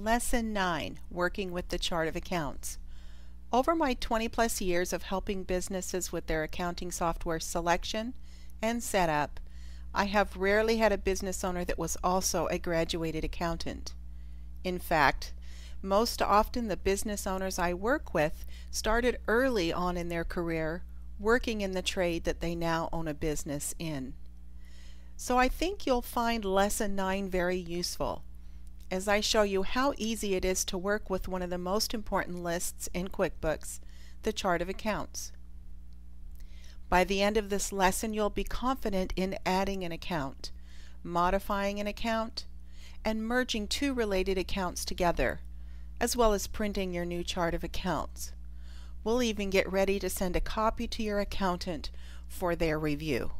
Lesson 9 Working with the Chart of Accounts. Over my 20 plus years of helping businesses with their accounting software selection and setup, I have rarely had a business owner that was also a graduated accountant. In fact, most often the business owners I work with started early on in their career working in the trade that they now own a business in. So I think you'll find Lesson 9 very useful as I show you how easy it is to work with one of the most important lists in QuickBooks, the chart of accounts. By the end of this lesson, you'll be confident in adding an account, modifying an account, and merging two related accounts together, as well as printing your new chart of accounts. We'll even get ready to send a copy to your accountant for their review.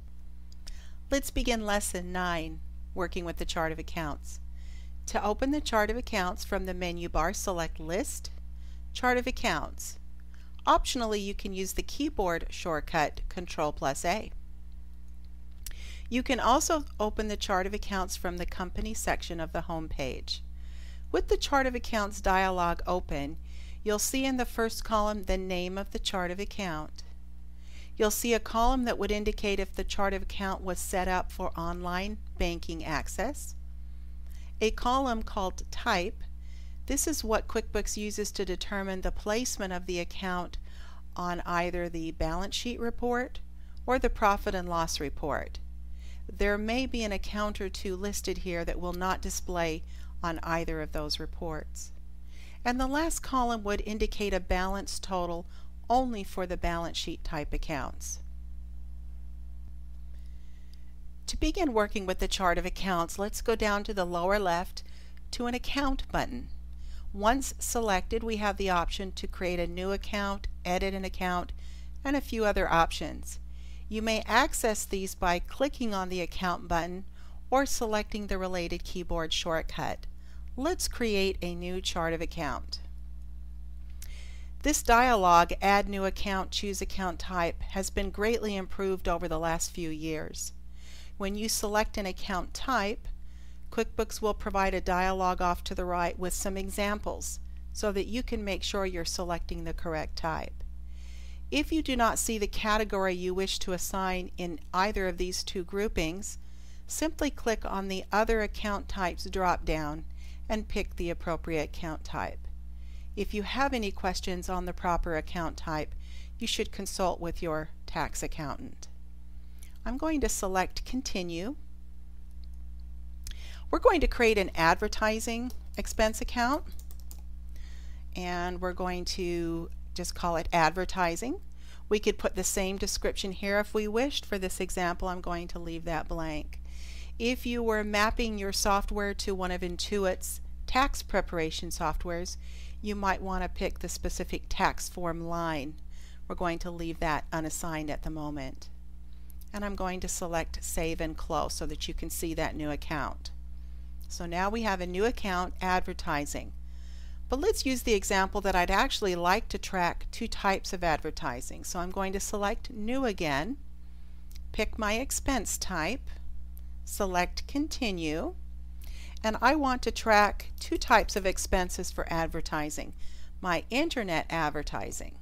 Let's begin Lesson 9, Working with the Chart of Accounts. To open the chart of accounts from the menu bar, select List, Chart of Accounts. Optionally, you can use the keyboard shortcut Control plus A. You can also open the chart of accounts from the company section of the home page. With the chart of accounts dialog open, you'll see in the first column the name of the chart of account. You'll see a column that would indicate if the chart of account was set up for online banking access a column called Type. This is what QuickBooks uses to determine the placement of the account on either the balance sheet report or the profit and loss report. There may be an account or two listed here that will not display on either of those reports. And the last column would indicate a balance total only for the balance sheet type accounts. To begin working with the chart of accounts, let's go down to the lower left to an account button. Once selected, we have the option to create a new account, edit an account, and a few other options. You may access these by clicking on the account button or selecting the related keyboard shortcut. Let's create a new chart of account. This dialog, Add New Account, Choose Account Type, has been greatly improved over the last few years. When you select an account type, QuickBooks will provide a dialog off to the right with some examples so that you can make sure you're selecting the correct type. If you do not see the category you wish to assign in either of these two groupings, simply click on the Other Account Types drop-down and pick the appropriate account type. If you have any questions on the proper account type, you should consult with your tax accountant. I'm going to select continue. We're going to create an advertising expense account and we're going to just call it advertising. We could put the same description here if we wished. For this example, I'm going to leave that blank. If you were mapping your software to one of Intuit's tax preparation softwares, you might want to pick the specific tax form line. We're going to leave that unassigned at the moment and I'm going to select Save and Close so that you can see that new account. So now we have a new account, Advertising. But let's use the example that I'd actually like to track two types of advertising. So I'm going to select New again, pick my expense type, select Continue, and I want to track two types of expenses for advertising. My internet advertising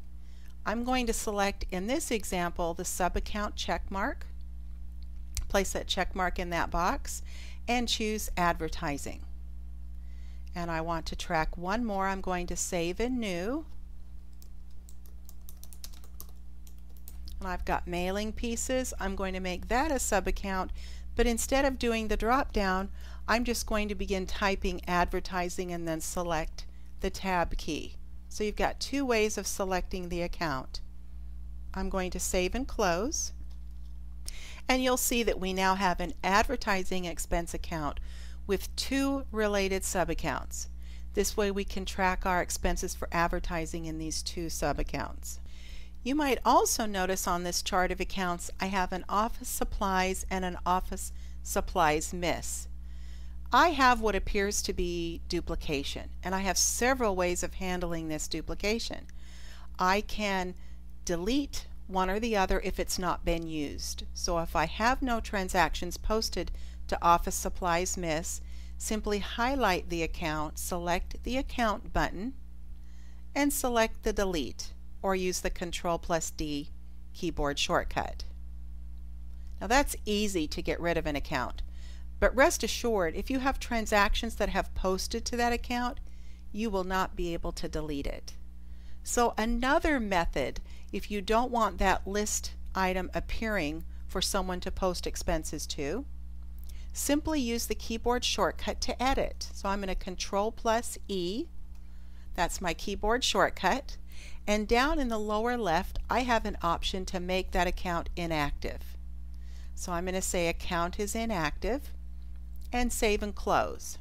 I'm going to select in this example the sub-account check mark, place that check mark in that box, and choose advertising. And I want to track one more. I'm going to save in new. And I've got mailing pieces. I'm going to make that a sub-account, but instead of doing the drop down, I'm just going to begin typing advertising and then select the tab key. So you've got two ways of selecting the account. I'm going to save and close. And you'll see that we now have an advertising expense account with two related sub-accounts. This way we can track our expenses for advertising in these two sub-accounts. You might also notice on this chart of accounts I have an office supplies and an office supplies miss. I have what appears to be duplication and I have several ways of handling this duplication. I can delete one or the other if it's not been used. So if I have no transactions posted to Office Supplies Miss, simply highlight the account, select the account button, and select the delete or use the Control plus D keyboard shortcut. Now that's easy to get rid of an account, but rest assured if you have transactions that have posted to that account, you will not be able to delete it. So another method, if you don't want that list item appearing for someone to post expenses to, simply use the keyboard shortcut to edit. So I'm going to Control plus E, that's my keyboard shortcut, and down in the lower left I have an option to make that account inactive. So I'm going to say account is inactive and save and close.